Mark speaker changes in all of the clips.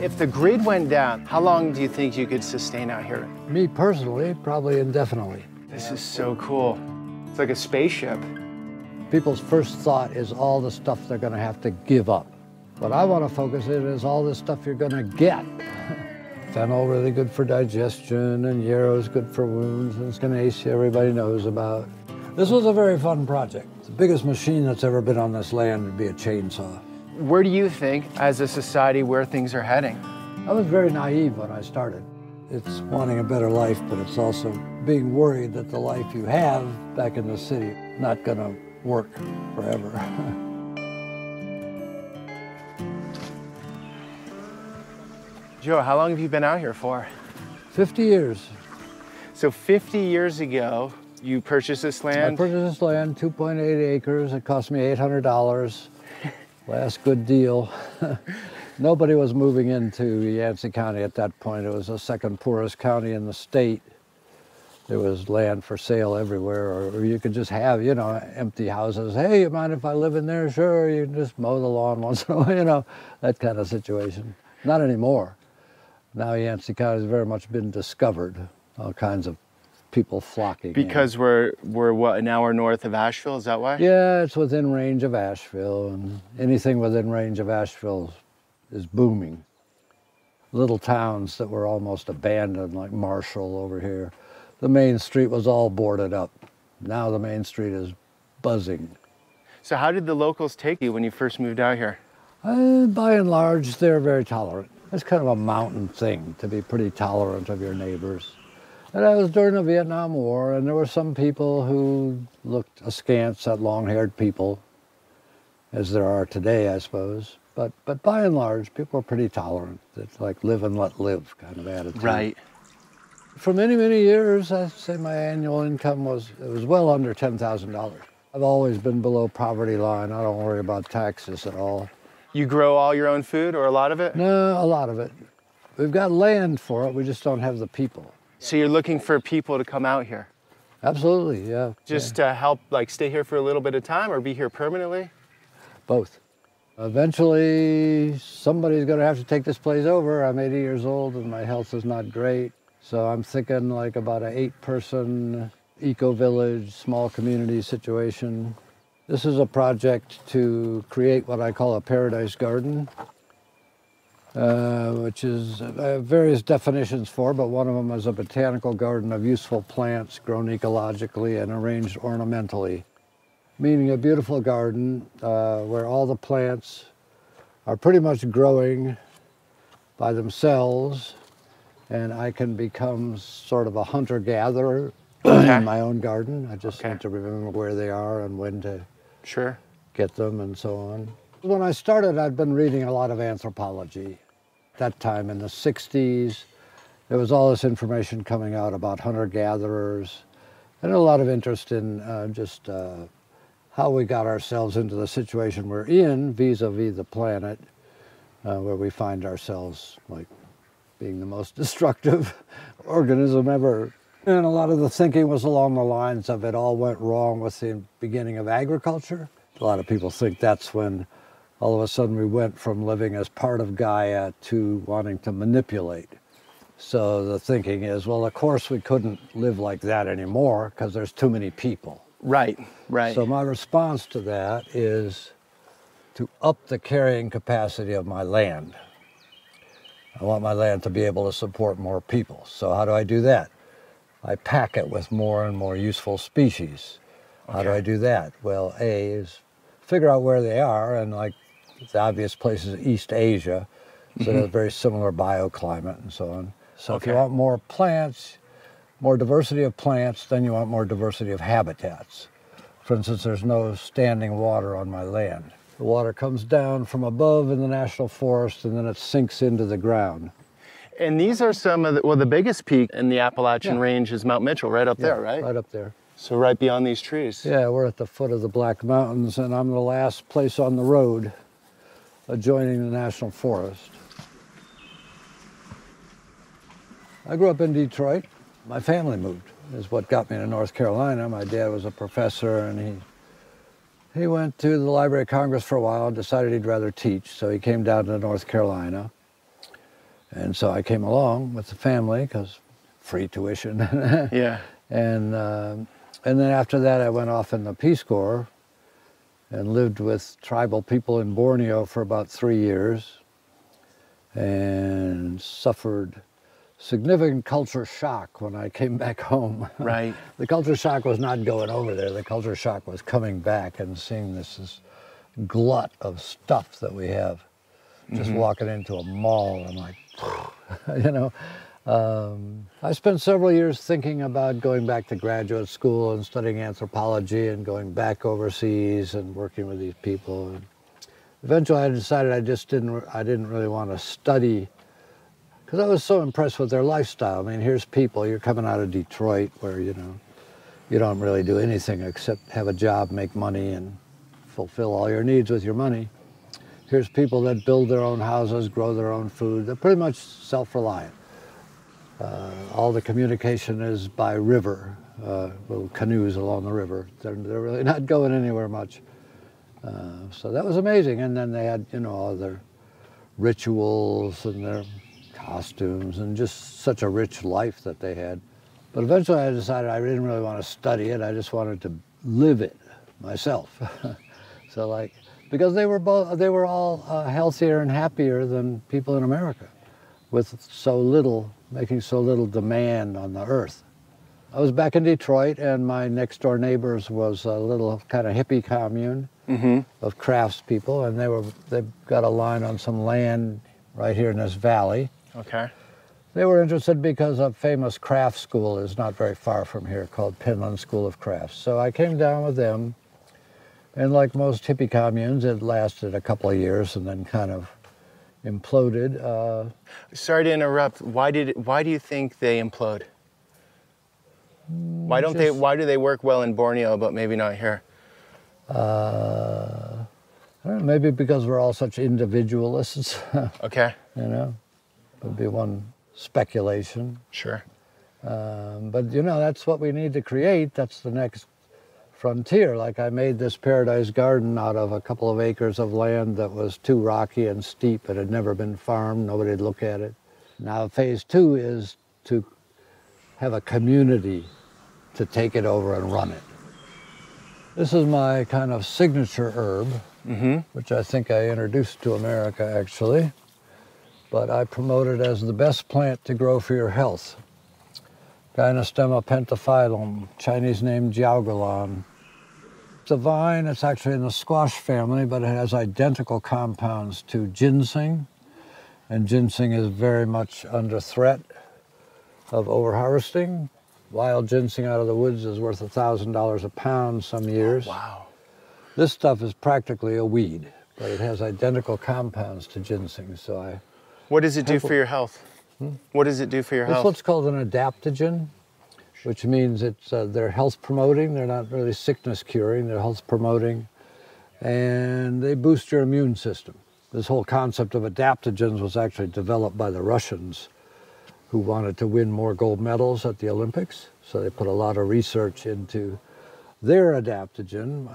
Speaker 1: If the grid went down, how long do you think you could sustain out here?
Speaker 2: Me personally, probably indefinitely.
Speaker 1: This is so cool. It's like a spaceship.
Speaker 2: People's first thought is all the stuff they're going to have to give up. What I want to focus in is all the stuff you're going to get. Fennel really good for digestion, and yarrow is good for wounds, and Echinacea everybody knows about. This was a very fun project. The biggest machine that's ever been on this land would be a chainsaw.
Speaker 1: Where do you think, as a society, where things are heading?
Speaker 2: I was very naive when I started. It's wanting a better life, but it's also being worried that the life you have back in the city not going to work forever.
Speaker 1: Joe, how long have you been out here for?
Speaker 2: 50 years.
Speaker 1: So 50 years ago, you purchased this land?
Speaker 2: I purchased this land, 2.8 acres. It cost me $800. Last good deal. Nobody was moving into Yancey County at that point. It was the second poorest county in the state. There was land for sale everywhere, or you could just have, you know, empty houses. Hey, you mind if I live in there? Sure, you can just mow the lawn once in a while, you know, that kind of situation. Not anymore. Now Yancey County has very much been discovered. All kinds of people flocking.
Speaker 1: Because
Speaker 2: in.
Speaker 1: we're we're what an hour north of Asheville. Is that why?
Speaker 2: Yeah, it's within range of Asheville, and anything within range of Asheville is booming. Little towns that were almost abandoned, like Marshall over here. The main street was all boarded up. Now the main street is buzzing.
Speaker 1: So how did the locals take you when you first moved out here?
Speaker 2: Uh, by and large, they're very tolerant. It's kind of a mountain thing to be pretty tolerant of your neighbors. And that was during the Vietnam War, and there were some people who looked askance at long-haired people, as there are today, I suppose. But but by and large, people are pretty tolerant. It's like live and let live kind of attitude.
Speaker 1: Right.
Speaker 2: For many many years, I'd say my annual income was it was well under ten thousand dollars. I've always been below poverty line. I don't worry about taxes at all.
Speaker 1: You grow all your own food, or a lot of it?
Speaker 2: No, a lot of it. We've got land for it. We just don't have the people.
Speaker 1: So you're looking for people to come out here?
Speaker 2: Absolutely, yeah.
Speaker 1: Just
Speaker 2: yeah.
Speaker 1: to help, like, stay here for a little bit of time, or be here permanently?
Speaker 2: Both. Eventually, somebody's going to have to take this place over. I'm 80 years old and my health is not great. So I'm thinking like about an eight person eco village, small community situation. This is a project to create what I call a paradise garden, uh, which is uh, various definitions for, but one of them is a botanical garden of useful plants grown ecologically and arranged ornamentally meaning a beautiful garden uh, where all the plants are pretty much growing by themselves and I can become sort of a hunter-gatherer okay. in my own garden. I just okay. need to remember where they are and when to
Speaker 1: sure
Speaker 2: get them and so on. When I started, I'd been reading a lot of anthropology. At that time in the 60s, there was all this information coming out about hunter-gatherers and a lot of interest in uh, just uh, how we got ourselves into the situation we're in vis-a-vis -vis the planet, uh, where we find ourselves like being the most destructive organism ever. And a lot of the thinking was along the lines of it all went wrong with the beginning of agriculture. A lot of people think that's when all of a sudden we went from living as part of Gaia to wanting to manipulate. So the thinking is, well, of course we couldn't live like that anymore because there's too many people.
Speaker 1: Right, right.
Speaker 2: So my response to that is to up the carrying capacity of my land. I want my land to be able to support more people. So how do I do that? I pack it with more and more useful species. Okay. How do I do that? Well, A is figure out where they are, and like the obvious place is East Asia, so mm-hmm. very similar bioclimate and so on. So okay. if you want more plants, more diversity of plants, then you want more diversity of habitats. For instance, there's no standing water on my land. The water comes down from above in the national forest and then it sinks into the ground.
Speaker 1: And these are some of the, well, the biggest peak in the Appalachian yeah. range is Mount Mitchell, right up yeah, there, right?
Speaker 2: Right up there.
Speaker 1: So right beyond these trees.
Speaker 2: Yeah, we're at the foot of the Black Mountains and I'm the last place on the road adjoining the national forest. I grew up in Detroit my family moved is what got me to North Carolina. My dad was a professor and he, he went to the Library of Congress for a while and decided he'd rather teach. So he came down to North Carolina. And so I came along with the family because free tuition.
Speaker 1: Yeah.
Speaker 2: and uh, and then after that, I went off in the Peace Corps and lived with tribal people in Borneo for about three years, and suffered significant culture shock when I came back home.
Speaker 1: Right.
Speaker 2: the culture shock was not going over there. The culture shock was coming back and seeing this, this glut of stuff that we have. Just mm-hmm. walking into a mall, I'm like, you know. Um, I spent several years thinking about going back to graduate school and studying anthropology and going back overseas and working with these people. And eventually, I decided I just didn't. I didn't really want to study because I was so impressed with their lifestyle. I mean, here's people. You're coming out of Detroit, where you know you don't really do anything except have a job, make money, and fulfill all your needs with your money. Here's people that build their own houses, grow their own food. They're pretty much self-reliant. Uh, all the communication is by river, uh, little canoes along the river. They're, they're really not going anywhere much. Uh, so that was amazing. And then they had, you know, all their rituals and their costumes and just such a rich life that they had. But eventually I decided I didn't really want to study it. I just wanted to live it myself. so like, because they were both, they were all uh, healthier and happier than people in America with so little, making so little demand on the earth. I was back in Detroit and my next door neighbors was a little kind of hippie commune mm-hmm. of craftspeople and they were, they've got a line on some land right here in this valley.
Speaker 1: Okay.
Speaker 2: They were interested because a famous craft school is not very far from here called Penland School of Crafts. So I came down with them, and like most hippie communes, it lasted a couple of years and then kind of imploded. Uh,
Speaker 1: Sorry to interrupt. Why did why do you think they implode? Why don't they why do they work well in Borneo but maybe not here?
Speaker 2: uh, I don't know, maybe because we're all such individualists,
Speaker 1: Okay.
Speaker 2: you know, would be one speculation.
Speaker 1: Sure.
Speaker 2: Um, but you know, that's what we need to create. That's the next frontier. Like I made this paradise garden out of a couple of acres of land that was too rocky and steep. It had never been farmed. Nobody'd look at it. Now phase two is to have a community to take it over and run it. This is my kind of signature herb, mm-hmm. which I think I introduced to America actually. But I promote it as the best plant to grow for your health. Gynostemma pentaphyllum, Chinese name Jiaogulan. It's a vine, it's actually in the squash family, but it has identical compounds to ginseng. And ginseng is very much under threat of overharvesting. Wild ginseng out of the woods is worth $1,000 a pound some years.
Speaker 1: Wow.
Speaker 2: This stuff is practically a weed, but it has identical compounds to ginseng, so I
Speaker 1: What does it do for your health? Hmm? What does it do for your
Speaker 2: It's
Speaker 1: health?
Speaker 2: what's called an adaptogen, which means it's uh, they're health promoting. They're not really sickness curing. They're health promoting, and they boost your immune system. This whole concept of adaptogens was actually developed by the Russians, who wanted to win more gold medals at the Olympics. So they put a lot of research into their adaptogen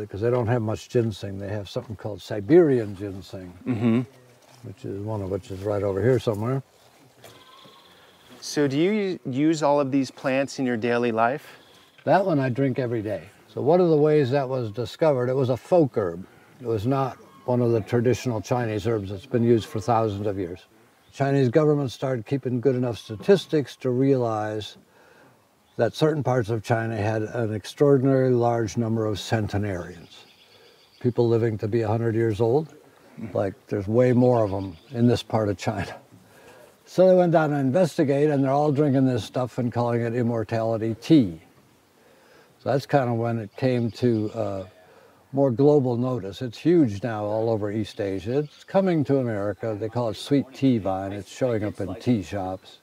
Speaker 2: because they don't have much ginseng. They have something called Siberian ginseng, which is one of which is right over here somewhere.
Speaker 1: So do you use all of these plants in your daily life?
Speaker 2: That one I drink every day. So one of the ways that was discovered, it was a folk herb. It was not one of the traditional Chinese herbs that's been used for thousands of years. Chinese government started keeping good enough statistics to realize that certain parts of China had an extraordinarily large number of centenarians, people living to be 100 years old. Like there's way more of them in this part of China. So they went down to investigate, and they're all drinking this stuff and calling it immortality tea. So that's kind of when it came to uh, more global notice. It's huge now all over East Asia. It's coming to America. They call it sweet tea vine. It's showing up in tea shops,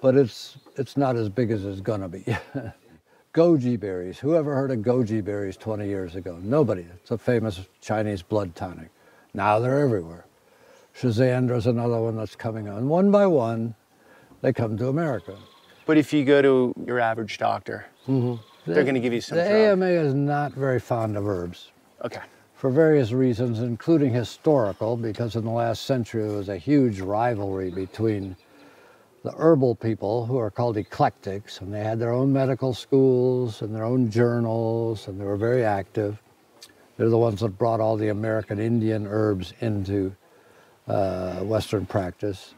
Speaker 2: but it's it's not as big as it's gonna be. goji berries. Whoever heard of goji berries 20 years ago? Nobody. It's a famous Chinese blood tonic. Now they're everywhere. Schisandra's another one that's coming on. One by one, they come to America.
Speaker 1: But if you go to your average doctor, mm-hmm. they're going to give you some
Speaker 2: The
Speaker 1: drug.
Speaker 2: AMA is not very fond of herbs
Speaker 1: Okay.
Speaker 2: for various reasons, including historical, because in the last century there was a huge rivalry between the herbal people, who are called eclectics, and they had their own medical schools and their own journals, and they were very active. They're the ones that brought all the American Indian herbs into uh, Western practice.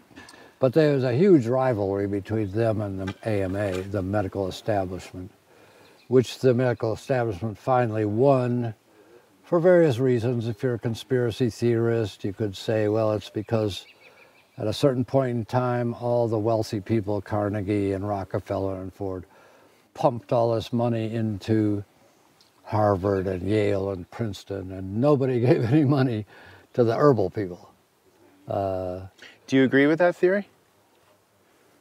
Speaker 2: But there was a huge rivalry between them and the AMA, the medical establishment, which the medical establishment finally won for various reasons. If you're a conspiracy theorist, you could say, well, it's because at a certain point in time, all the wealthy people, Carnegie and Rockefeller and Ford, pumped all this money into Harvard and Yale and Princeton, and nobody gave any money to the herbal people.
Speaker 1: Uh, Do you agree with that theory?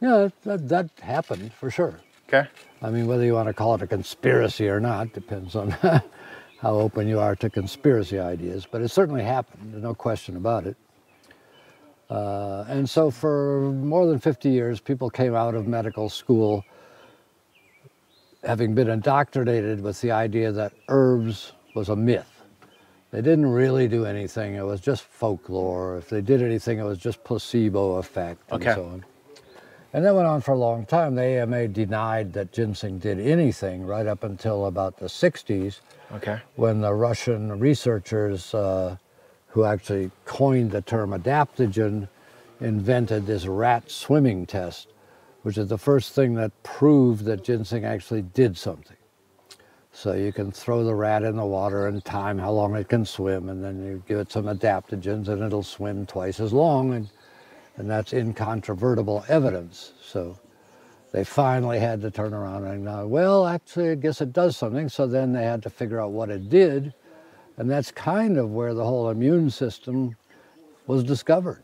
Speaker 2: Yeah, that, that happened for sure.
Speaker 1: Okay.
Speaker 2: I mean, whether you want to call it a conspiracy or not depends on how open you are to conspiracy ideas, but it certainly happened, no question about it. Uh, and so for more than 50 years, people came out of medical school having been indoctrinated with the idea that herbs was a myth. They didn't really do anything, it was just folklore. If they did anything, it was just placebo effect and
Speaker 1: okay.
Speaker 2: so on. And that went on for a long time. The AMA denied that ginseng did anything right up until about the 60s,
Speaker 1: okay.
Speaker 2: when the Russian researchers uh, who actually coined the term adaptogen, invented this rat swimming test, which is the first thing that proved that ginseng actually did something. So you can throw the rat in the water and time how long it can swim, and then you give it some adaptogens and it'll swim twice as long, and, and that's incontrovertible evidence. So they finally had to turn around and, uh, well, actually, I guess it does something. So then they had to figure out what it did, and that's kind of where the whole immune system was discovered,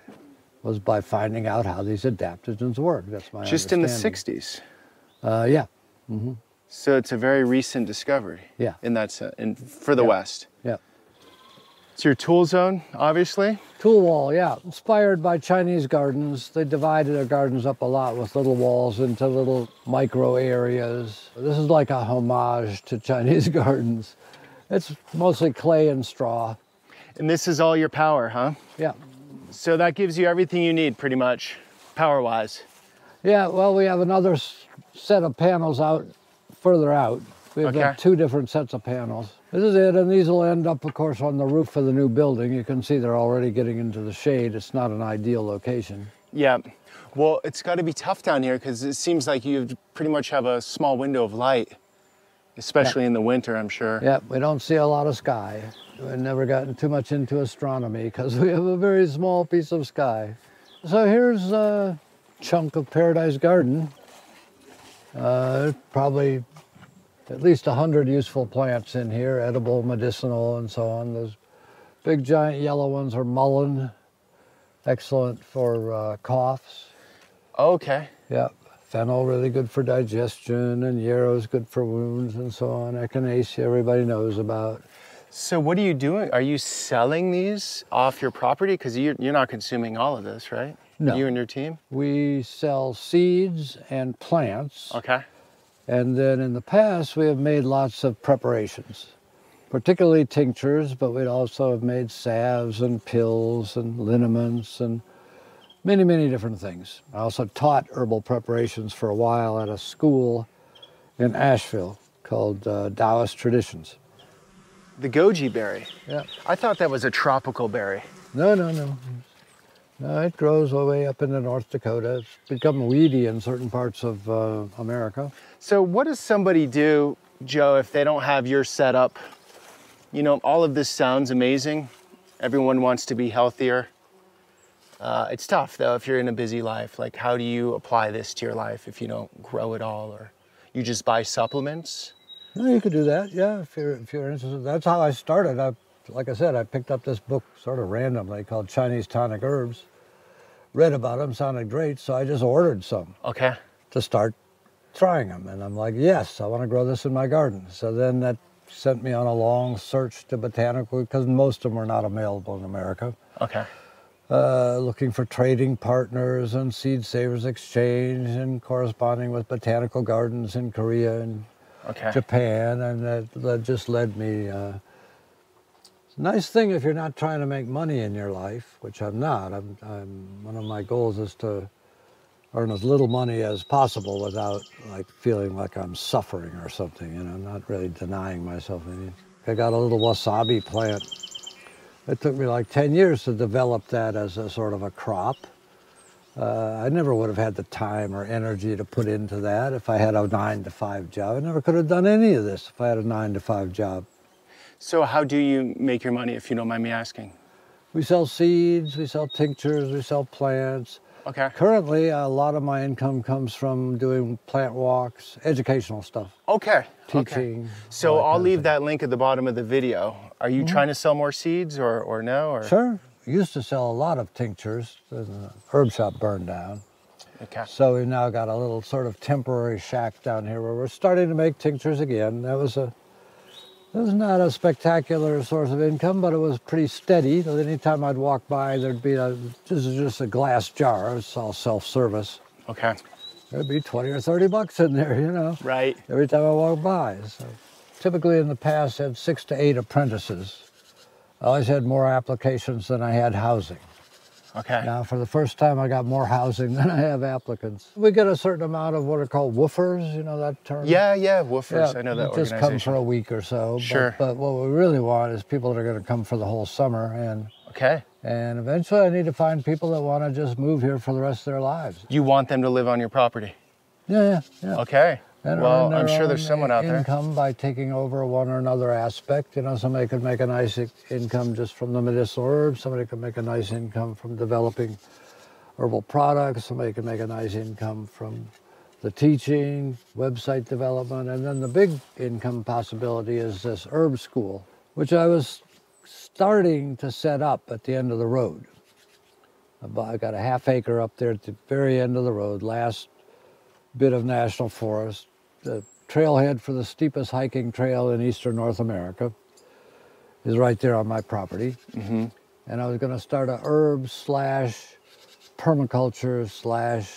Speaker 2: was by finding out how these adaptogens work. That's my
Speaker 1: Just in the 60s?
Speaker 2: Uh, yeah. Mm -hmm.
Speaker 1: So it's a very recent discovery.
Speaker 2: Yeah.
Speaker 1: In that sense, in, for the
Speaker 2: yeah.
Speaker 1: West.
Speaker 2: Yeah.
Speaker 1: It's your tool zone, obviously.
Speaker 2: Tool wall, yeah. Inspired by Chinese gardens. They divided their gardens up a lot with little walls into little micro areas. This is like a homage to Chinese gardens. It's mostly clay and straw.
Speaker 1: And this is all your power, huh?
Speaker 2: Yeah.
Speaker 1: So that gives you everything you need pretty much, power-wise.
Speaker 2: Yeah, well, we have another set of panels out further out. We've
Speaker 1: okay.
Speaker 2: got two different sets of panels. This is it, and these will end up, of course, on the roof of the new building. You can see they're already getting into the shade. It's not an ideal location.
Speaker 1: Yeah. Well, it's got to be tough down here because it seems like you pretty much have a small window of light especially yeah. in the winter, I'm sure.
Speaker 2: Yeah, we don't see a lot of sky. We've never gotten too much into astronomy because we have a very small piece of sky. So here's a chunk of Paradise Garden. Uh, probably at least 100 useful plants in here, edible, medicinal, and so on. Those big giant yellow ones are mullein, excellent for uh, coughs.
Speaker 1: Okay.
Speaker 2: Yeah. Fennel, really good for digestion, and yarrow is good for wounds and so on. Echinacea, everybody knows about.
Speaker 1: So what are you doing? Are you selling these off your property? Because you're, you're not consuming all of this, right?
Speaker 2: No.
Speaker 1: You and your team?
Speaker 2: We sell seeds and plants.
Speaker 1: Okay.
Speaker 2: And then in the past, we have made lots of preparations, particularly tinctures, but we'd also have made salves and pills and liniments and many, many different things. I also taught herbal preparations for a while at a school in Asheville called uh, Daoist Traditions.
Speaker 1: The goji berry?
Speaker 2: Yeah.
Speaker 1: I thought that was a tropical berry.
Speaker 2: No, no, no. No, it grows all the way up into North Dakota. It's become weedy in certain parts of uh, America.
Speaker 1: So what does somebody do, Joe, if they don't have your setup? You know, all of this sounds amazing. Everyone wants to be healthier. Uh, it's tough though if you're in a busy life. Like, how do you apply this to your life if you don't grow it all, or you just buy supplements?
Speaker 2: No, you could do that. Yeah, if you're if you're interested. That's how I started. I, like I said, I picked up this book sort of randomly called Chinese Tonic Herbs. Read about them, sounded great, so I just ordered some.
Speaker 1: Okay.
Speaker 2: To start trying them, and I'm like, yes, I want to grow this in my garden. So then that sent me on a long search to botanical because most of them are not available in America.
Speaker 1: Okay.
Speaker 2: Uh, looking for trading partners and seed savers exchange and corresponding with botanical gardens in Korea and
Speaker 1: okay.
Speaker 2: Japan, and that, that, just led me uh, Nice thing if you're not trying to make money in your life, which I'm not. I'm, I'm one of my goals is to earn as little money as possible without like feeling like I'm suffering or something. You know, I'm not really denying myself anything. I got a little wasabi plant. It took me like 10 years to develop that as a sort of a crop. Uh, I never would have had the time or energy to put into that if I had a nine to five job. I never could have done any of this if I had a nine to five job.
Speaker 1: So how do you make your money, if you don't mind me asking?
Speaker 2: We sell seeds, we sell tinctures, we sell plants.
Speaker 1: Okay.
Speaker 2: Currently, a lot of my income comes from doing plant walks, educational stuff,
Speaker 1: Okay. okay.
Speaker 2: teaching.
Speaker 1: So
Speaker 2: all
Speaker 1: I'll leave that link at the bottom of the video. Are you mm-hmm. trying to sell more seeds or, or no? Or?
Speaker 2: Sure. We used to sell a lot of tinctures. The herb shop burned down.
Speaker 1: Okay.
Speaker 2: So we now got a little sort of temporary shack down here where we're starting to make tinctures again. That was a it was not a spectacular source of income, but it was pretty steady. Anytime I'd walk by, there'd be a this is just a glass jar. It's all self-service.
Speaker 1: Okay.
Speaker 2: There'd be 20 or 30 bucks in there, you know,
Speaker 1: Right.
Speaker 2: every time I walk by. So typically in the past, I had six to eight apprentices. I always had more applications than I had housing.
Speaker 1: Okay.
Speaker 2: Now, for the first time, I got more housing than I have applicants. We get a certain amount of what are called woofers, you know that term?
Speaker 1: Yeah, yeah, woofers. I know that
Speaker 2: Just come for a week or so. but-
Speaker 1: Sure.
Speaker 2: But, what we really want is people that are going to come for the whole summer, and
Speaker 1: Okay.
Speaker 2: and eventually, I need to find people that want to just move here for the rest of their lives.
Speaker 1: You want them to live on your property.
Speaker 2: Yeah, yeah, yeah.
Speaker 1: Okay.
Speaker 2: And
Speaker 1: well, I'm sure there's someone out there.
Speaker 2: Income by taking over one or another aspect. You know, somebody could make a nice income just from the medicinal herbs. Somebody could make a nice income from developing herbal products. Somebody could make a nice income from the teaching, website development, and then the big income possibility is this herb school, which I was starting to set up at the end of the road. I got a half acre up there at the very end of the road, last bit of national forest, the trailhead for the steepest hiking trail in eastern North America is right there on my property.
Speaker 1: Mm-hmm.
Speaker 2: And I was going to start a herb slash permaculture slash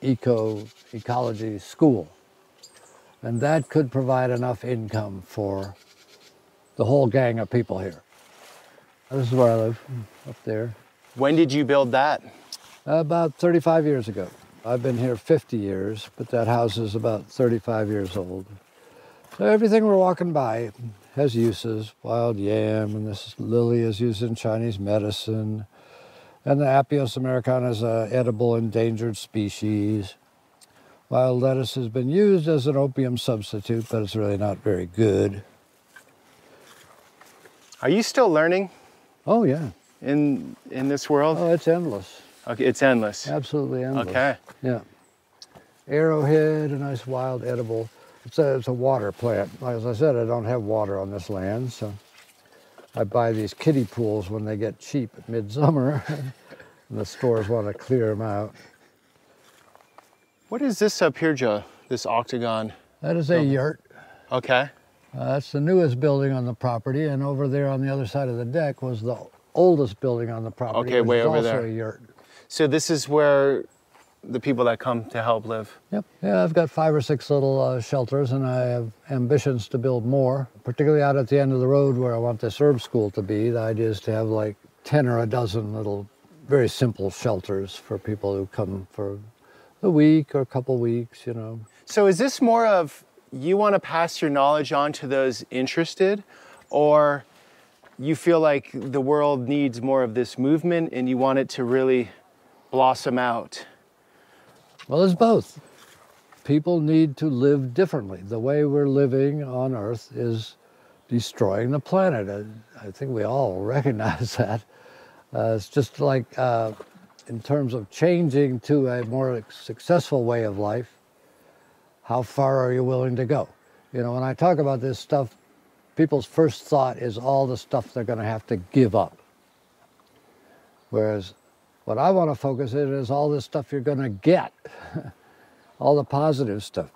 Speaker 2: eco ecology school. And that could provide enough income for the whole gang of people here. This is where I live, up there.
Speaker 1: When did you build that?
Speaker 2: About 35 years ago. I've been here 50 years, but that house is about 35 years old. So everything we're walking by has uses. Wild yam, and this lily is used in Chinese medicine. And the Apios americana is an uh, edible endangered species. Wild lettuce has been used as an opium substitute, but it's really not very good.
Speaker 1: Are you still learning
Speaker 2: Oh, yeah.
Speaker 1: in in this world?
Speaker 2: Oh, it's endless.
Speaker 1: Okay, it's endless.
Speaker 2: Absolutely endless.
Speaker 1: Okay.
Speaker 2: Yeah. Arrowhead, a nice wild edible. It's a, it's a water plant. As I said, I don't have water on this land, so I buy these kiddie pools when they get cheap at midsummer. and the stores want to clear them out.
Speaker 1: What is this up here, Joe? This octagon.
Speaker 2: That is a yurt.
Speaker 1: Okay.
Speaker 2: Uh, that's the newest building on the property, and over there on the other side of the deck was the oldest building on the property.
Speaker 1: Okay, way over
Speaker 2: also
Speaker 1: there.
Speaker 2: a yurt.
Speaker 1: So this is where the people that come to help live.
Speaker 2: Yep. Yeah, I've got five or six little uh, shelters, and I have ambitions to build more, particularly out at the end of the road where I want this herb school to be. The idea is to have like 10 or a dozen little, very simple shelters for people who come for a week or a couple weeks, you know.
Speaker 1: So is this more of you want to pass your knowledge on to those interested, or you feel like the world needs more of this movement and you want it to really blossom out?
Speaker 2: Well, it's both. People need to live differently. The way we're living on Earth is destroying the planet. I, I think we all recognize that. Uh, it's just like uh, in terms of changing to a more successful way of life, how far are you willing to go? You know, when I talk about this stuff, people's first thought is all the stuff they're going to have to give up. Whereas what I want to focus in is all the stuff you're going to get, all the positive stuff.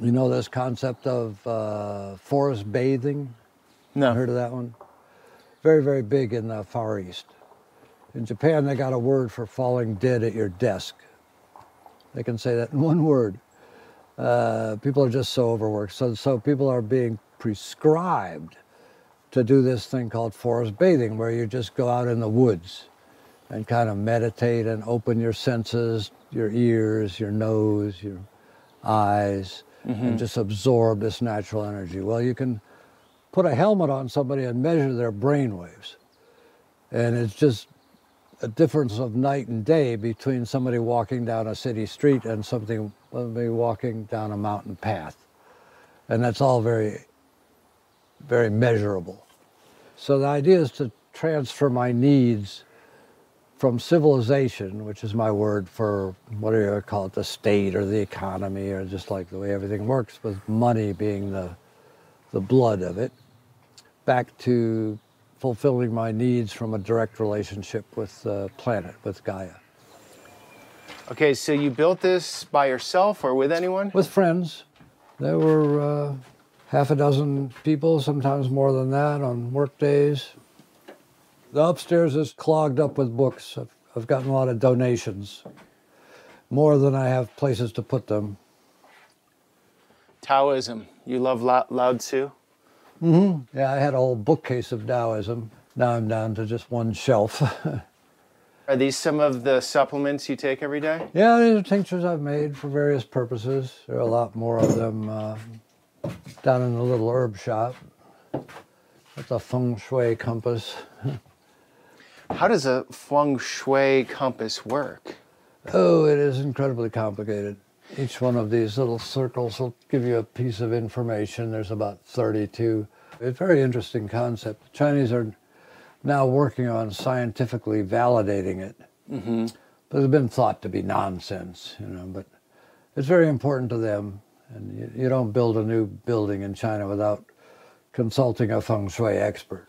Speaker 2: You know this concept of uh, forest bathing?
Speaker 1: No.
Speaker 2: Heard of that one? Very, very big in the Far East. In Japan, they got a word for falling dead at your desk. They can say that in one word. Uh, people are just so overworked. So, so people are being prescribed to do this thing called forest bathing, where you just go out in the woods and kind of meditate and open your senses, your ears, your nose, your eyes, and mm-hmm. just absorb this natural energy. Well, you can put a helmet on somebody and measure their brain waves. And it's just a difference of night and day between somebody walking down a city street and something, somebody walking down a mountain path. And that's all very, very measurable. So the idea is to transfer my needs from civilization, which is my word for what do you call it, the state or the economy, or just like the way everything works, with money being the, the blood of it, back to fulfilling my needs from a direct relationship with the planet, with Gaia.
Speaker 1: Okay, so you built this by yourself or with anyone?
Speaker 2: With friends, there were uh, half a dozen people, sometimes more than that, on work days. The upstairs is clogged up with books. I've, I've gotten a lot of donations, more than I have places to put them.
Speaker 1: Taoism. You love Lao, Lao Tzu?
Speaker 2: Yeah, I had a whole bookcase of Taoism. Now I'm down to just one shelf.
Speaker 1: Are these some of the supplements you take every day?
Speaker 2: yeah, these are tinctures I've made for various purposes. There are a lot more of them uh, down in the little herb shop. That's a feng shui compass.
Speaker 1: How does a feng shui compass work?
Speaker 2: Oh, it is incredibly complicated. Each one of these little circles will give you a piece of information. There's about 32. It's a very interesting concept. The Chinese are now working on scientifically validating it. Mm-hmm. But it's been thought to be nonsense, you know, but it's very important to them. And you, you don't build a new building in China without consulting a feng shui expert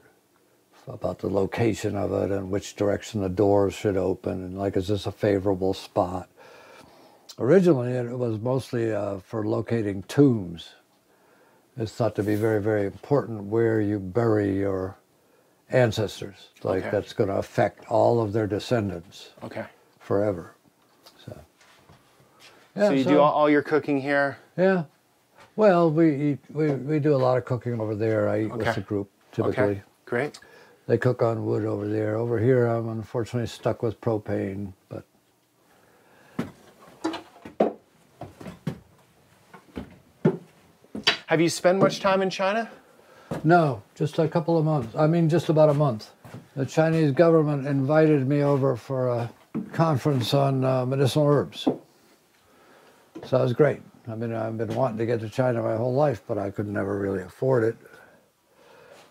Speaker 2: about the location of it and which direction the doors should open and like is this a favorable spot originally it was mostly uh, for locating tombs it's thought to be very very important where you bury your ancestors like
Speaker 1: Okay.
Speaker 2: that's going to affect all of their descendants
Speaker 1: Okay.
Speaker 2: forever so
Speaker 1: so you do all, all your cooking here?
Speaker 2: yeah well we eat, we we do a lot of cooking over there i eat with the group typically
Speaker 1: Okay. Great.
Speaker 2: They cook on wood over there. Over here, I'm unfortunately stuck with propane, but
Speaker 1: Have you spent much time in China?
Speaker 2: no, just a couple of months. I mean, just about a month. The Chinese government invited me over for a conference on uh, medicinal herbs. So that was great. I mean, I've been wanting to get to China my whole life, but I could never really afford it.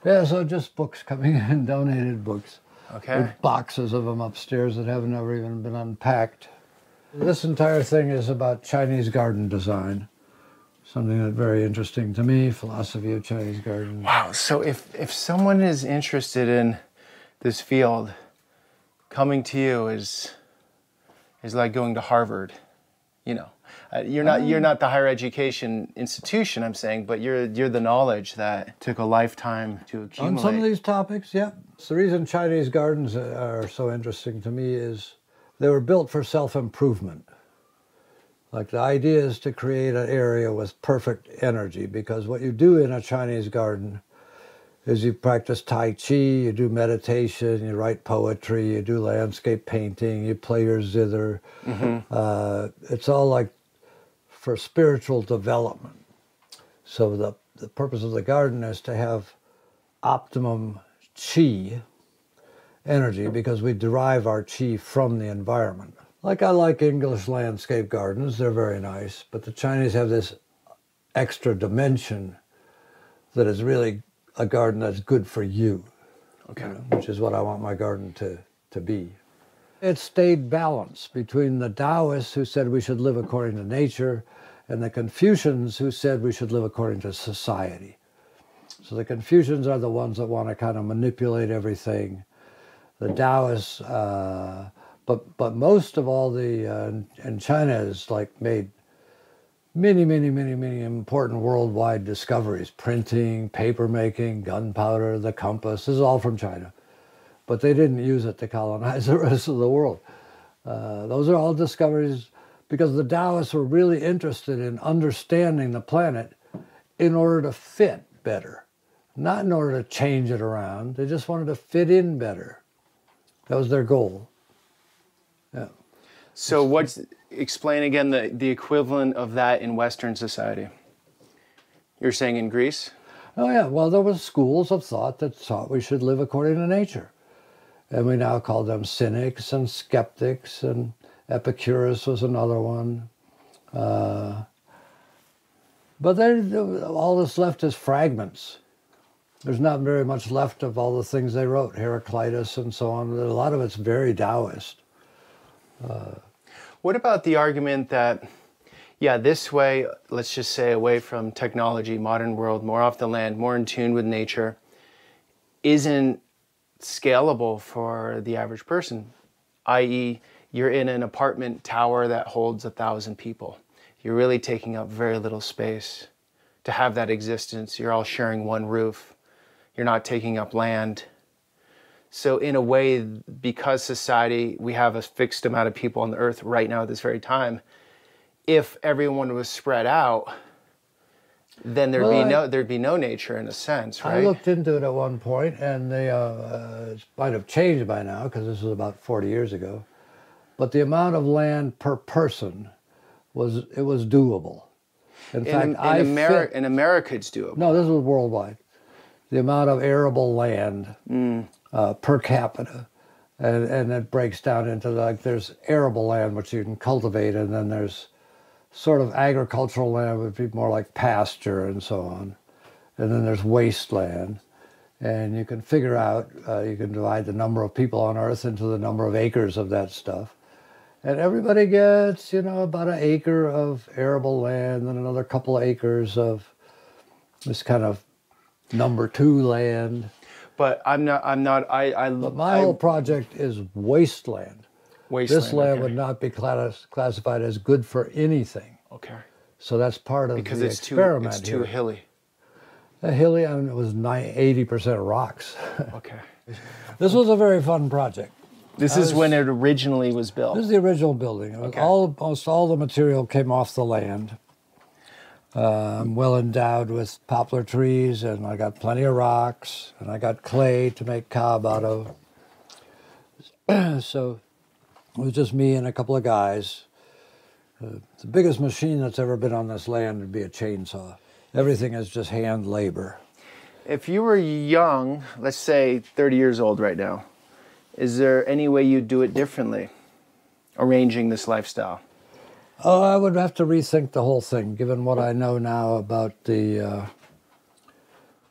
Speaker 2: Yeah, so just books coming in, donated books.
Speaker 1: Okay.
Speaker 2: with boxes of them upstairs that haven't ever even been unpacked. This entire thing is about Chinese garden design, something that's very interesting to me, philosophy of Chinese garden.
Speaker 1: Wow. So if if someone is interested in this field, coming to you is is like going to Harvard. You know, uh, you're not you're not the higher education institution. I'm saying, but you're you're the knowledge that took a lifetime to accumulate.
Speaker 2: On some of these topics, yeah. The reason Chinese gardens are so interesting to me is they were built for self improvement. Like the idea is to create an area with perfect energy because what you do in a Chinese garden is you practice Tai Chi, you do meditation, you write poetry, you do landscape painting, you play your zither. Uh, it's all like for spiritual development. So the, the purpose of the garden is to have optimum chi energy because we derive our chi from the environment. Like I like English landscape gardens, they're very nice, but the Chinese have this extra dimension that is really a garden that's good for you,
Speaker 1: okay.
Speaker 2: which is what I want my garden to, to be. It stayed balanced between the Taoists who said we should live according to nature and the Confucians who said we should live according to society. So the Confucians are the ones that want to kind of manipulate everything. The Taoists, uh, but but most of all, the uh, and China has like made many, many, many, many important worldwide discoveries: printing, paper making, gunpowder, the compass. This is all from China, but they didn't use it to colonize the rest of the world. Uh, those are all discoveries because the Taoists were really interested in understanding the planet in order to fit better not in order to change it around. They just wanted to fit in better. That was their goal. Yeah.
Speaker 1: So what's explain again the, the equivalent of that in Western society? You're saying in Greece?
Speaker 2: Oh yeah. Well, there was schools of thought that thought we should live according to nature, and we now call them cynics and skeptics, and Epicurus was another one. Uh, but then all that's left is fragments. There's not very much left of all the things they wrote, Heraclitus and so on. A lot of it's very Taoist.
Speaker 1: Uh, what about the argument that, yeah, this way, let's just say away from technology, modern world, more off the land, more in tune with nature, isn't scalable for the average person, i.e., you're in an apartment tower that holds a thousand people. You're really taking up very little space. To have that existence, you're all sharing one roof. You're not taking up land. So, in a way, because society, we have a fixed amount of people on the earth right now at this very time, if everyone was spread out, then there'd well, be no there'd be no nature in a sense, right?
Speaker 2: I looked into it at one point, and they uh, uh, might have changed by now because this was about 40 years ago. But the amount of land per person was it was doable.
Speaker 1: In, in fact, in, I Ameri- fit, in America, it's doable.
Speaker 2: No, this was worldwide. The amount of arable land mm. uh, per capita, and and it breaks down into like there's arable land which you can cultivate, and then there's sort of agricultural land would be more like pasture and so on, and then there's wasteland, and you can figure out uh, you can divide the number of people on Earth into the number of acres of that stuff and everybody gets you know about an acre of arable land and another couple of acres of this kind of number two land.
Speaker 1: But i'm not i'm not i i
Speaker 2: but my I, whole project is wasteland. Wasteland this land okay. would not be class, classified as good for anything.
Speaker 1: Okay.
Speaker 2: So that's part of
Speaker 1: because
Speaker 2: the
Speaker 1: it's
Speaker 2: experiment
Speaker 1: too it's too
Speaker 2: here.
Speaker 1: hilly.
Speaker 2: A hilly and it was 80% rocks.
Speaker 1: Okay.
Speaker 2: This was a very fun project
Speaker 1: this is when it originally was built.
Speaker 2: This is the original building. Okay. All, almost all the material came off the land. I'm well endowed with poplar trees, and I got plenty of rocks, and I got clay to make cob out of. so it was just me and a couple of guys. Uh, the biggest machine that's ever been on this land would be a chainsaw. Everything is just hand labor.
Speaker 1: If you were young, let's say 30 years old right now, is there any way you'd do it differently, arranging this lifestyle?
Speaker 2: Oh, I would have to rethink the whole thing, given what I know now about the uh,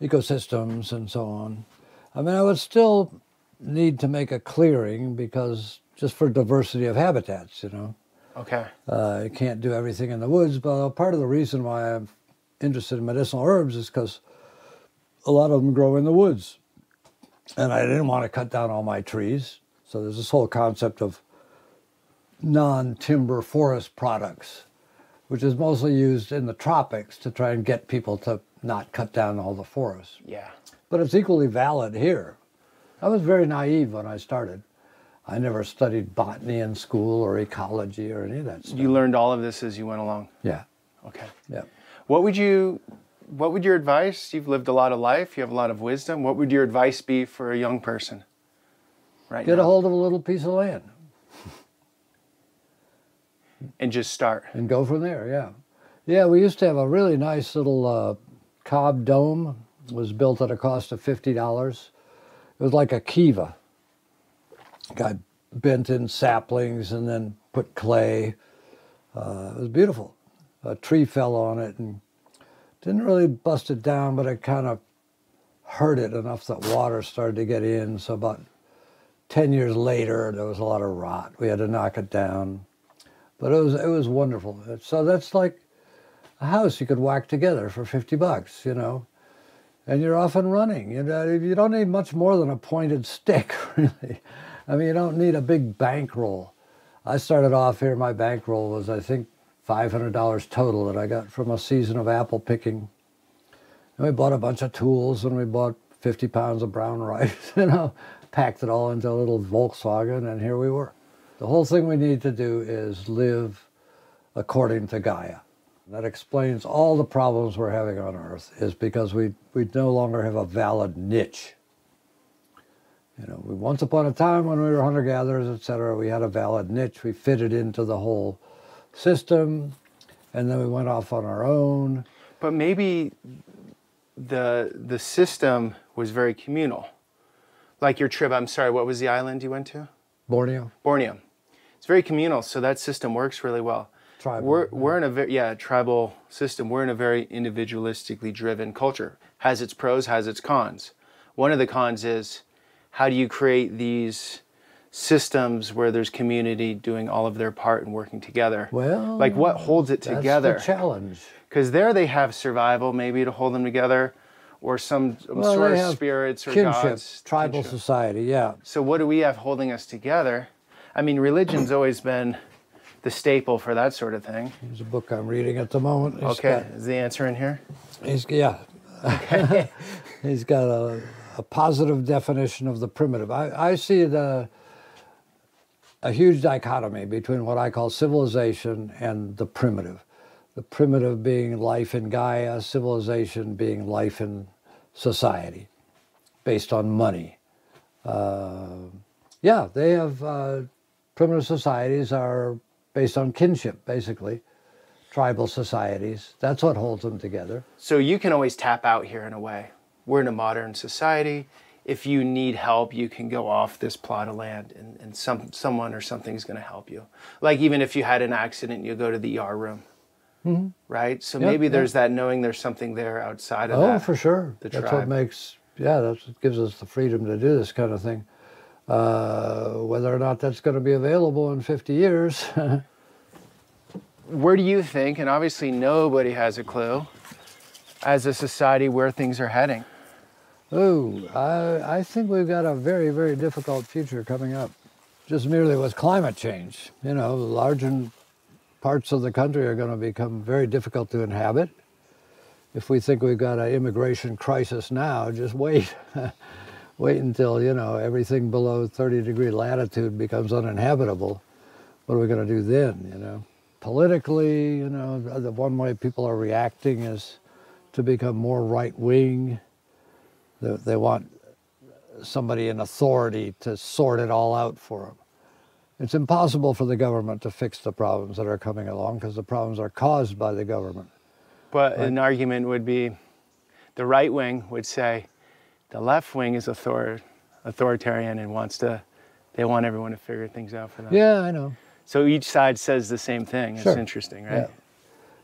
Speaker 2: ecosystems and so on. I mean, I would still need to make a clearing because just for diversity of habitats, you know.
Speaker 1: Okay.
Speaker 2: Uh, you can't do everything in the woods, but part of the reason why I'm interested in medicinal herbs is because a lot of them grow in the woods and I didn't want to cut down all my trees. So there's this whole concept of non-timber forest products, which is mostly used in the tropics to try and get people to not cut down all the forests.
Speaker 1: Yeah.
Speaker 2: But it's equally valid here. I was very naive when I started. I never studied botany in school or ecology or any of that stuff.
Speaker 1: You learned all of this as you went along?
Speaker 2: Yeah.
Speaker 1: Okay.
Speaker 2: Yeah.
Speaker 1: What would you what would your advice? You've lived a lot of life, you have a lot of wisdom. What would your advice be for a young person? Right.
Speaker 2: Get
Speaker 1: now?
Speaker 2: a hold of a little piece of land.
Speaker 1: and just start.
Speaker 2: And go from there, yeah. Yeah, we used to have a really nice little uh, cob dome. It was built at a cost of $50. It was like a kiva. Got bent in saplings and then put clay. Uh, it was beautiful. A tree fell on it and didn't really bust it down, but it kind of hurt it enough that water started to get in. So about 10 years later, there was a lot of rot. We had to knock it down. But it was, it was wonderful. So that's like a house you could whack together for 50 bucks, you know. And you're off and running. You know, you don't need much more than a pointed stick, really. I mean, you don't need a big bankroll. I started off here, my bankroll was, I think, $500 total that I got from a season of apple picking. And we bought a bunch of tools and we bought 50 pounds of brown rice, you know, packed it all into a little Volkswagen, and here we were. The whole thing we need to do is live according to Gaia. That explains all the problems we're having on Earth is because we, we no longer have a valid niche. You know, we, once upon a time when we were hunter-gatherers, etc., we had a valid niche. We fitted into the whole system, and then we went off on our own.
Speaker 1: But maybe the the system was very communal. Like your trip, I'm sorry, what was the island you went to?
Speaker 2: Borneo,
Speaker 1: Borneo. It's very communal, so that system works really well.
Speaker 2: tribal.
Speaker 1: We're, we're in a very, yeah, tribal system. We're in a very individualistically driven culture. Has its pros, has its cons. One of the cons is how do you create these systems where there's community doing all of their part and working together?
Speaker 2: well,
Speaker 1: Like what holds it
Speaker 2: that's
Speaker 1: together?
Speaker 2: the challenge.
Speaker 1: Because there they have survival maybe to hold them together or some,
Speaker 2: Well,
Speaker 1: sort of spirits or
Speaker 2: Kinship,
Speaker 1: gods.
Speaker 2: tribal
Speaker 1: kinship.
Speaker 2: society, yeah.
Speaker 1: So what do we have holding us together? I mean, religion's always been the staple for that sort of thing.
Speaker 2: There's a book I'm reading at the moment. He's
Speaker 1: Okay, is the answer in here?
Speaker 2: He's, yeah. he's got a, a positive definition of the primitive. I, I see the, a huge dichotomy between what I call civilization and the primitive. The primitive being life in Gaia, civilization being life in society, based on money. Uh, yeah, they have uh, primitive societies are based on kinship, basically. Tribal societies. That's what holds them together.
Speaker 1: So you can always tap out here in a way. We're in a modern society. If you need help, you can go off this plot of land and, and some, someone or something is going to help you. Like even if you had an accident, you go to the ER room. Right? So
Speaker 2: Mm-hmm. Yep,
Speaker 1: maybe
Speaker 2: yep.
Speaker 1: there's that knowing there's something there outside of
Speaker 2: Oh,
Speaker 1: that.
Speaker 2: for sure.
Speaker 1: the
Speaker 2: that's
Speaker 1: tribe.
Speaker 2: what makes, yeah, that's what gives us the freedom to do this kind of thing. Uh, whether or not that's going to be available in 50 years,
Speaker 1: Where do you think, and obviously nobody has a clue, as a society where things are heading?
Speaker 2: Oh, I, I think we've got a very, very difficult future coming up. Just merely with climate change. You know, large parts of the country are going to become very difficult to inhabit. If we think we've got an immigration crisis now, just wait. wait until, you know, everything below 30 degree latitude becomes uninhabitable. What are we going to do then, you know? Politically, you know, the one way people are reacting is to become more right wing. They, they want somebody in authority to sort it all out for them. It's impossible for the government to fix the problems that are coming along because the problems are caused by the government.
Speaker 1: But an argument would be the right wing would say the left wing is author- authoritarian and wants to, they want everyone to figure things out for them.
Speaker 2: Yeah, I know.
Speaker 1: So each side says the same thing. It's
Speaker 2: Sure.
Speaker 1: interesting, right?
Speaker 2: Yeah.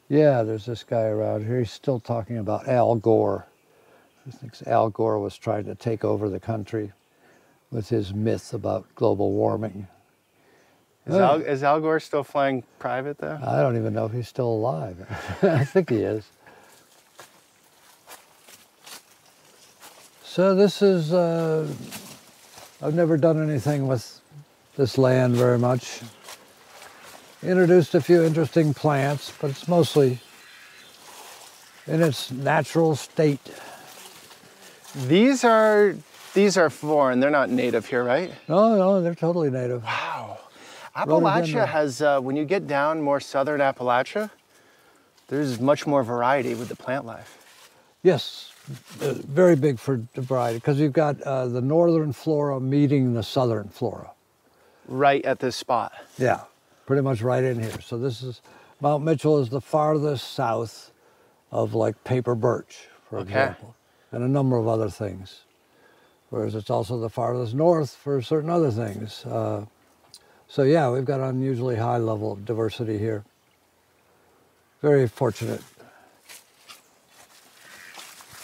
Speaker 2: Yeah, there's this guy around here. He's still talking about Al Gore. He thinks Al Gore was trying to take over the country with his myth about global warming.
Speaker 1: Is, Al, is Al Gore still flying private though?
Speaker 2: I don't even know if he's still alive. I think he is. So this is, uh, I've never done anything with this land very much. Introduced a few interesting plants, but it's mostly in its natural state.
Speaker 1: These are these are foreign. They're not native here, right?
Speaker 2: No, no, they're totally native.
Speaker 1: Wow. Appalachia has uh, when you get down more southern Appalachia, there's much more variety with the plant life.
Speaker 2: Yes, uh, very big for the variety because you've got uh, the northern flora meeting the southern flora.
Speaker 1: Right at this spot.
Speaker 2: Yeah, pretty much right in here. So this is Mount Mitchell is the farthest south of like paper birch, for
Speaker 1: Okay.
Speaker 2: example, and a number of other things. Whereas it's also the farthest north for certain other things. Uh, so yeah, we've got an unusually high level of diversity here. Very fortunate.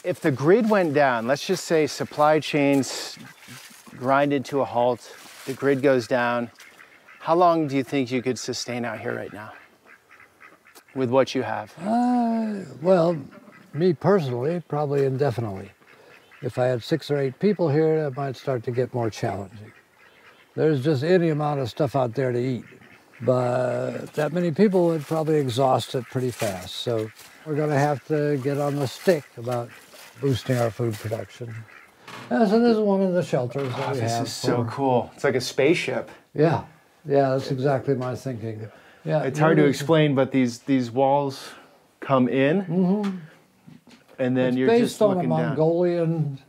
Speaker 1: If the grid went down, let's just say supply chains grinded to a halt, the grid goes down, how long do you think you could sustain out here right now with what you have?
Speaker 2: Uh, well, me personally, probably indefinitely. If I had six or eight people here, it might start to get more challenging. There's just any amount of stuff out there to eat, but that many people would probably exhaust it pretty fast. So we're going to have to get on the stick about boosting our food production. Yeah, so this is one of the shelters that
Speaker 1: Oh,
Speaker 2: we
Speaker 1: this
Speaker 2: have.
Speaker 1: is so cool. It's like a spaceship.
Speaker 2: Yeah, yeah, that's exactly my thinking. Yeah,
Speaker 1: It's hard to explain, but these these walls come in, mm-hmm. And then
Speaker 2: it's
Speaker 1: you're
Speaker 2: based on a
Speaker 1: looking down.
Speaker 2: Mongolian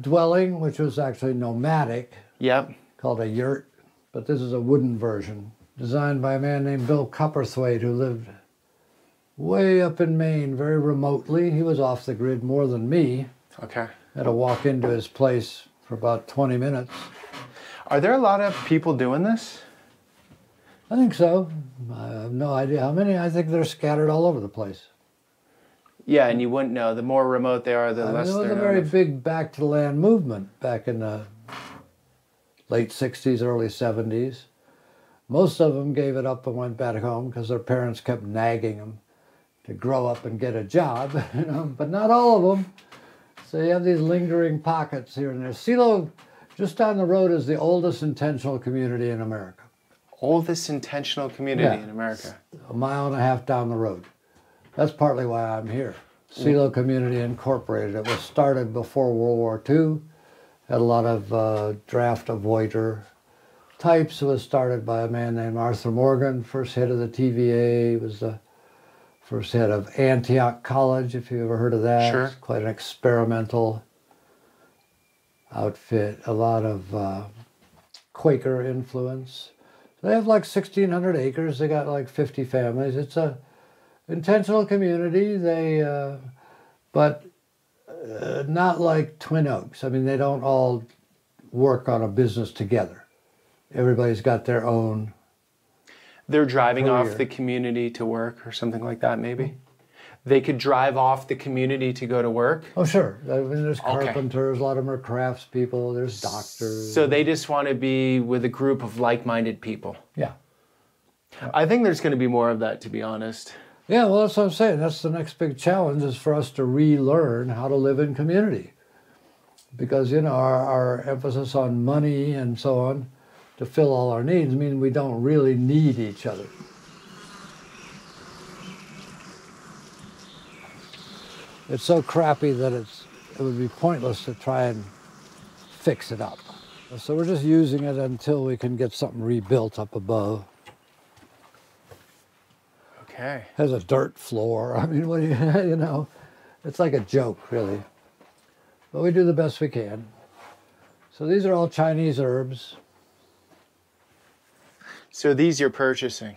Speaker 2: dwelling, which was actually nomadic,
Speaker 1: Yep.
Speaker 2: called a yurt, but this is a wooden version, designed by a man named Bill Coperthwaite, who lived way up in Maine, very remotely. He was off the grid more than me.
Speaker 1: Okay.
Speaker 2: Had to walk into his place for about 20 minutes.
Speaker 1: Are there a lot of people doing this?
Speaker 2: I think so. I have no idea how many. I think they're scattered all over the place.
Speaker 1: Yeah, and you wouldn't know. The more remote they are, the
Speaker 2: I
Speaker 1: less
Speaker 2: there was a very big back to land movement back in the late 60s, early 70s. Most of them gave it up and went back home because their parents kept nagging them to grow up and get a job, you know, but not all of them. So you have these lingering pockets here and there. Celo, just down the road, is the oldest intentional community in America,
Speaker 1: Oldest intentional community
Speaker 2: Yeah.
Speaker 1: in America.
Speaker 2: a mile and a half down the road. That's partly why I'm here. Celo Community Incorporated. It was started before World War II. Had a lot of uh, draft avoider types. It was started by a man named Arthur Morgan, first head of the TVA. He was the first head of Antioch College, if you ever heard of that.
Speaker 1: Sure.
Speaker 2: It's quite an experimental outfit. A lot of uh, Quaker influence. They have like 1,600 acres. They got like 50 families. It's a intentional community. They, uh, but uh, not like Twin Oaks. I mean, they don't all work on a business together. Everybody's got their own.
Speaker 1: They're driving off the community to work or something like that, maybe. They could drive off the community to go to work.
Speaker 2: Oh, sure. I mean, there's
Speaker 1: Okay.
Speaker 2: carpenters. A lot of them are craftspeople. There's doctors.
Speaker 1: So they just want to be with a group of like-minded people.
Speaker 2: yeah.
Speaker 1: I think there's going to be more of that, to be honest.
Speaker 2: Yeah, well, that's what I'm saying. That's the next big challenge is for us to relearn how to live in community. Because, you know, our, our emphasis on money and so on to fill all our needs mean we don't really need each other. It's so crappy that it's it would be pointless to try and fix it up. So we're just using it until we can get something rebuilt up above
Speaker 1: Okay.
Speaker 2: has a dirt floor. I mean, what do you, you know, it's like a joke, really. But we do the best we can. So these are all Chinese herbs.
Speaker 1: So these you're purchasing,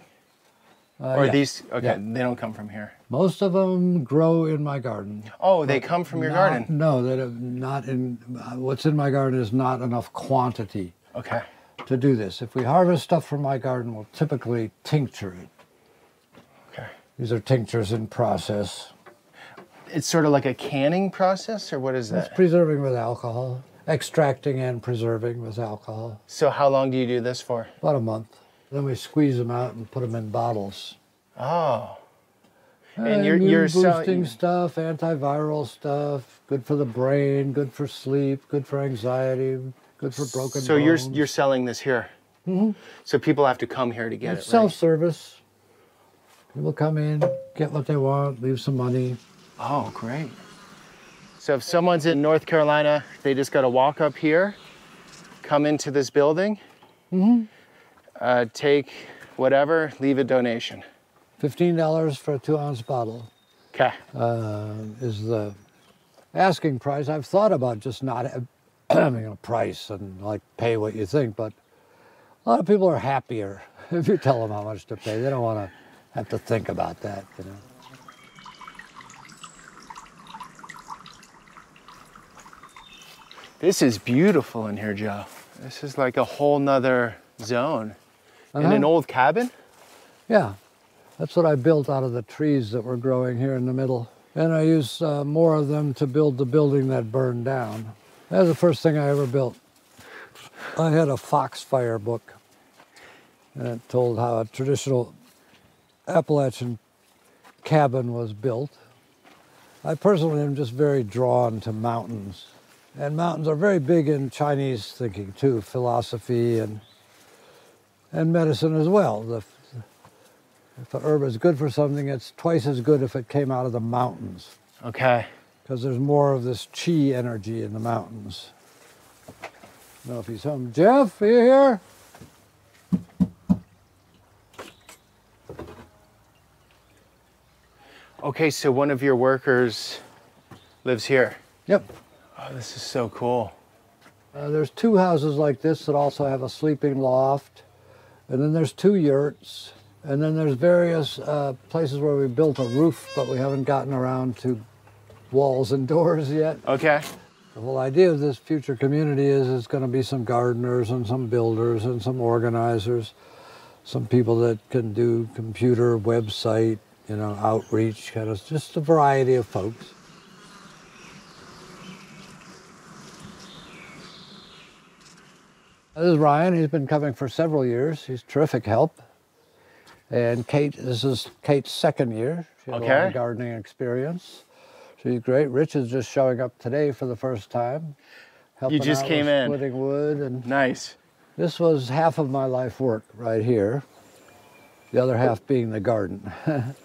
Speaker 2: Uh,
Speaker 1: or
Speaker 2: yeah.
Speaker 1: these? Okay,
Speaker 2: Yeah.
Speaker 1: they don't come from here.
Speaker 2: Most of them grow in my garden.
Speaker 1: Oh, they come from your
Speaker 2: Not-
Speaker 1: garden.
Speaker 2: No, they don't, in. What's in my garden is not enough quantity
Speaker 1: Okay.
Speaker 2: to do this. If we harvest stuff from my garden, we'll typically tincture it. These are tinctures in process.
Speaker 1: It's sort of like a canning process, or what is
Speaker 2: It's preserving with alcohol, extracting and preserving with alcohol.
Speaker 1: So how long do you do this for?
Speaker 2: About a month. Then we squeeze them out and put them in bottles.
Speaker 1: Oh. And
Speaker 2: Uh,
Speaker 1: you're- you're
Speaker 2: boosting
Speaker 1: selling-
Speaker 2: stuff, antiviral stuff, good for the brain, good for sleep, good for anxiety, good for broken
Speaker 1: So you're you're selling this here. Mm-hmm. So people have to come here to get
Speaker 2: It's
Speaker 1: it. Self
Speaker 2: service. Right? People come in, get what they want, leave some money.
Speaker 1: Oh, great. So if someone's in North Carolina, they just got to walk up here, come into this building, uh, take whatever, leave a donation.
Speaker 2: Fifteen dollars for a two-ounce bottle
Speaker 1: Okay.
Speaker 2: uh, is the asking price. I've thought about just not having a price and like pay what you think, but a lot of people are happier if you tell them how much to pay. They don't want to have to think about that, you know.
Speaker 1: This is beautiful in here, Joe. This is like a whole nother zone. In an
Speaker 2: Uh-huh.
Speaker 1: old cabin?
Speaker 2: Yeah, that's what I built out of the trees that were growing here in the middle. And I used uh, more of them to build the building that burned down. That was the first thing I ever built. I had a foxfire book, and it told how a traditional Appalachian cabin was built. I personally am just very drawn to mountains. And mountains are very big in Chinese thinking too, philosophy and and medicine as well. The, if a herb is good for something, it's twice as good if it came out of the mountains
Speaker 1: Okay.
Speaker 2: because there's more of this chi energy in the mountains. I don't know if he's home. Jeff, are you here?
Speaker 1: Okay, so one of your workers lives here.
Speaker 2: Yep.
Speaker 1: Oh, this is so cool.
Speaker 2: Uh, there's two houses like this that also have a sleeping loft, and then there's two yurts, and then there's various uh, places where we built a roof, but we haven't gotten around to walls and doors yet.
Speaker 1: Okay.
Speaker 2: The whole idea of this future community is it's going to be some gardeners and some builders and some organizers, some people that can do computer, website, you know, outreach, kind of just a variety of folks. This is Ryan. He's been coming for several years. He's terrific help. And Kate, this is Kate's second year. She has a lot
Speaker 1: Okay.
Speaker 2: of gardening experience. She's great. Rich is just showing up today for the first time. helping
Speaker 1: just
Speaker 2: out
Speaker 1: came
Speaker 2: with
Speaker 1: in.
Speaker 2: Splitting wood. And
Speaker 1: Nice.
Speaker 2: this was half of my life work right here. The other half being the garden.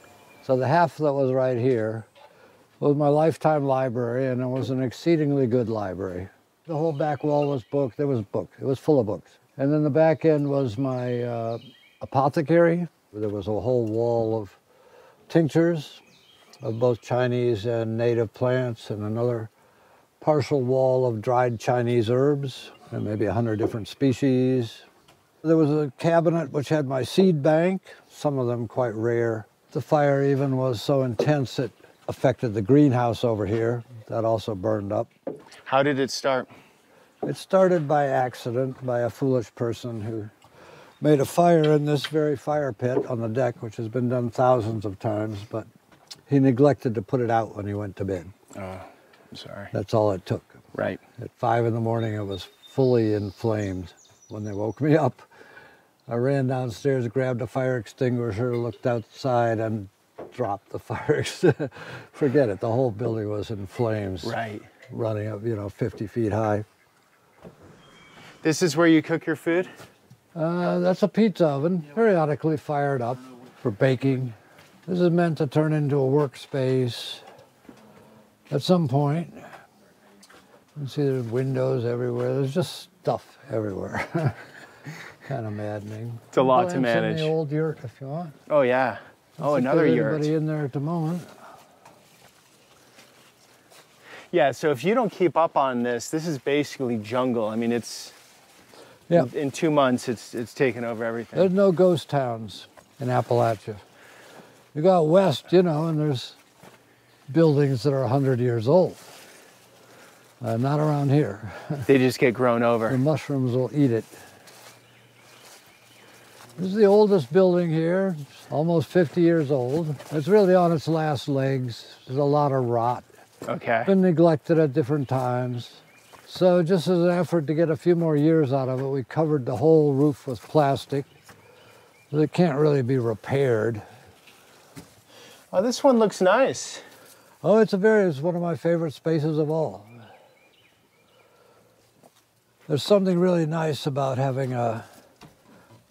Speaker 2: so the half that was right here was my lifetime library, and it was an exceedingly good library. The whole back wall was booked. There was books. It was full of books. And then the back end was my uh, apothecary. There was a whole wall of tinctures of both Chinese and native plants, and another partial wall of dried Chinese herbs, and maybe a hundred different species. There was a cabinet which had my seed bank, some of them quite rare. The fire even was so intense it affected the greenhouse over here. That also burned up.
Speaker 1: How did it start?
Speaker 2: It started by accident by a foolish person who made a fire in this very fire pit on the deck, which has been done thousands of times, but he neglected to put it out when he went to bed.
Speaker 1: Oh, I'm sorry.
Speaker 2: That's all it took.
Speaker 1: Right.
Speaker 2: At five in the morning, it was fully inflamed. When they woke me up, I ran downstairs, grabbed a fire extinguisher, looked outside, and dropped the fire. Forget it. The whole building was in flames,
Speaker 1: Right.
Speaker 2: running up, you know, 50 feet high.
Speaker 1: This is where you cook your food?
Speaker 2: Uh, that's a pizza oven, periodically fired up for baking. This is meant to turn into a workspace at some point. You can see there's windows everywhere. There's just stuff everywhere. kind of maddening.
Speaker 1: It's a lot to manage.
Speaker 2: the old yurt if you want.
Speaker 1: Oh, yeah. Oh, another yurt.
Speaker 2: Anybody in there at the moment?
Speaker 1: Yeah, so if you don't keep up on this, this is basically jungle. I mean, it's
Speaker 2: Yeah.
Speaker 1: in, in two months, it's it's taken over everything.
Speaker 2: There's no ghost towns in Appalachia. You go out west, you know, and there's buildings that are 100 years old. Uh, not around here.
Speaker 1: They just get grown over.
Speaker 2: The mushrooms will eat it. This is the oldest building here, almost 50 years old. It's really on its last legs. There's a lot of rot.
Speaker 1: Okay.
Speaker 2: Been neglected at different times. So just as an effort to get a few more years out of it, we covered the whole roof with plastic. It can't really be repaired.
Speaker 1: Oh, this one looks nice.
Speaker 2: Oh, it's a very, it's one of my favorite spaces of all. There's something really nice about having a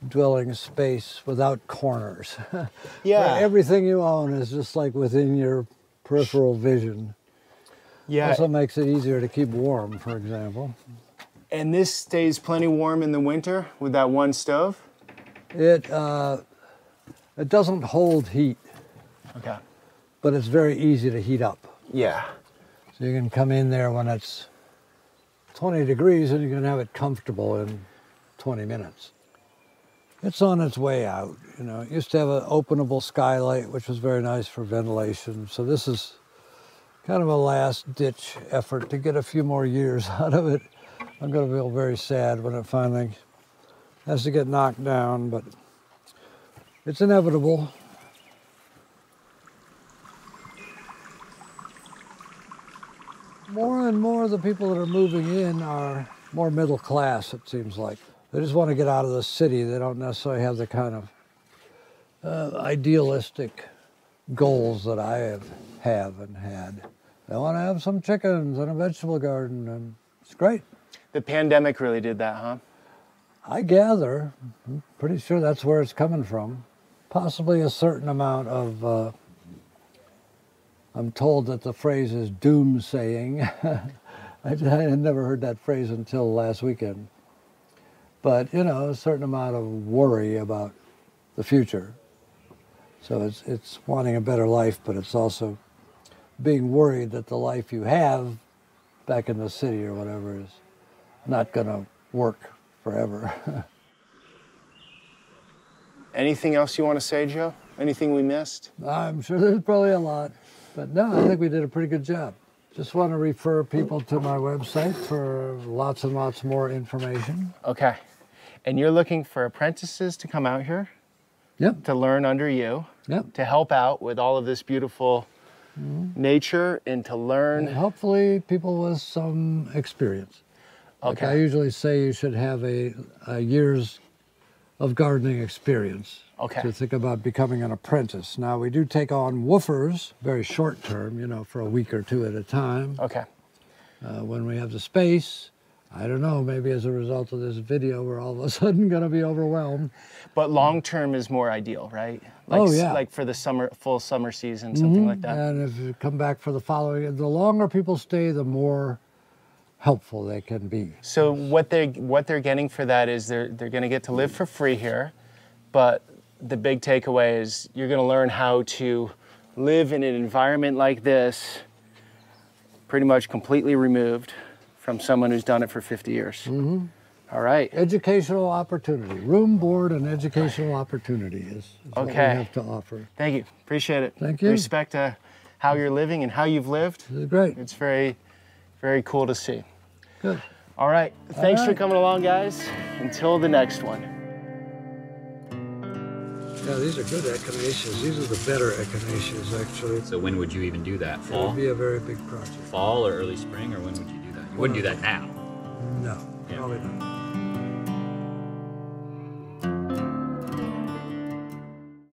Speaker 2: dwelling space without corners. Where
Speaker 1: Yeah.
Speaker 2: everything you own is just like within your peripheral vision.
Speaker 1: yeah.
Speaker 2: Also makes it easier to keep warm, for example.
Speaker 1: and this stays plenty warm in the winter with that one stove?
Speaker 2: It, uh, it doesn't hold heat,
Speaker 1: Okay.
Speaker 2: but it's very easy to heat up.
Speaker 1: Yeah.
Speaker 2: So you can come in there when it's 20 degrees and you can have it comfortable in 20 minutes. It's on its way out. You know, it used to have an openable skylight, which was very nice for ventilation. So this is kind of a last ditch effort to get a few more years out of it. I'm going to feel very sad when it finally has to get knocked down, but it's inevitable. More and more of the people that are moving in are more middle class, it seems like. They just want to get out of the city. They don't necessarily have the kind of uh, idealistic goals that I have, have and had. They want to have some chickens and a vegetable garden, and it's great.
Speaker 1: The pandemic really did that, huh?
Speaker 2: I gather, I'm pretty sure that's where it's coming from. Possibly a certain amount of, uh, I'm told that the phrase is doomsaying. I, I had never heard that phrase until last weekend. But, you know, a certain amount of worry about the future. So it's it's wanting a better life, but it's also being worried that the life you have back in the city or whatever is not going to work forever.
Speaker 1: Anything else you want to say, Joe? Anything we missed?
Speaker 2: I'm sure there's probably a lot, but no, I think we did a pretty good job. Just want to refer people to my website for lots and lots more information.
Speaker 1: Okay. And you're looking for apprentices to come out here
Speaker 2: Yep,
Speaker 1: to learn under you,
Speaker 2: yep.
Speaker 1: to help out with all of this beautiful mm-hmm. nature and to
Speaker 2: And
Speaker 1: learn.
Speaker 2: hopefully, people with some experience. Like I usually say, you should have a, a year's of gardening experience
Speaker 1: Okay.
Speaker 2: to think about becoming an apprentice. Now, we do take on woofers, very short term, you know, for a week or two at a time.
Speaker 1: Okay.
Speaker 2: Uh, when we have the space, I don't know, maybe as a result of this video, we're all of a sudden going to be overwhelmed.
Speaker 1: But long term is more ideal, right? Like,
Speaker 2: Oh, yeah.
Speaker 1: Like for the summer, full summer season, something like that.
Speaker 2: And if you come back for the following, the longer people stay, the more helpful they can be.
Speaker 1: So what they what they're getting for that is they're they're going to get to live for free here, but the big takeaway is you're going to learn how to live in an environment like this, pretty much completely removed from someone who's done it for 50 years.
Speaker 2: Mm-hmm.
Speaker 1: All right.
Speaker 2: Educational opportunity, room, board, and educational opportunity is, is what we have to offer.
Speaker 1: Thank you. Appreciate it.
Speaker 2: Thank you.
Speaker 1: Respect uh, how you're living and how you've lived.
Speaker 2: This is great.
Speaker 1: It's very, very cool to see.
Speaker 2: Good.
Speaker 1: All right. Thanks for coming along, guys. Until the next one.
Speaker 2: Yeah, these are good echinaceas. These are the better echinaceas, actually.
Speaker 3: So when would you even do that?
Speaker 2: It
Speaker 3: Fall?
Speaker 2: would be a very big project.
Speaker 3: Fall or early spring, or when would you do that? You wouldn't do that now.
Speaker 2: No,
Speaker 3: Yeah.
Speaker 2: probably not.